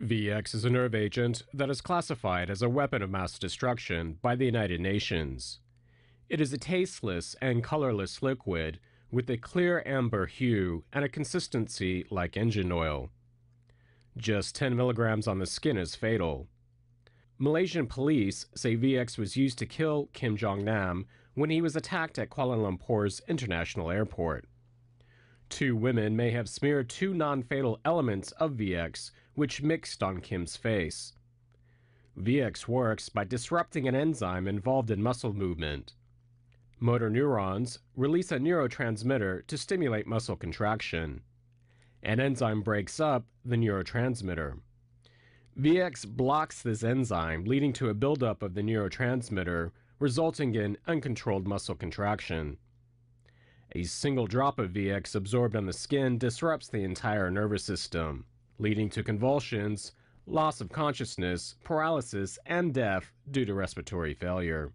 VX is a nerve agent that is classified as a weapon of mass destruction by the United Nations. It is a tasteless and colorless liquid with a clear amber hue and a consistency like engine oil. Just 10 milligrams on the skin is fatal. Malaysian police say VX was used to kill Kim Jong Nam when he was attacked at Kuala Lumpur's international airport. Two women may have smeared two non fatal elements of VX, which mixed on Kim's face. VX works by disrupting an enzyme involved in muscle movement. Motor neurons release a neurotransmitter to stimulate muscle contraction. An enzyme breaks up the neurotransmitter. VX blocks this enzyme, leading to a buildup of the neurotransmitter, resulting in uncontrolled muscle contraction. A single drop of VX absorbed on the skin disrupts the entire nervous system, leading to convulsions, loss of consciousness, paralysis, and death due to respiratory failure.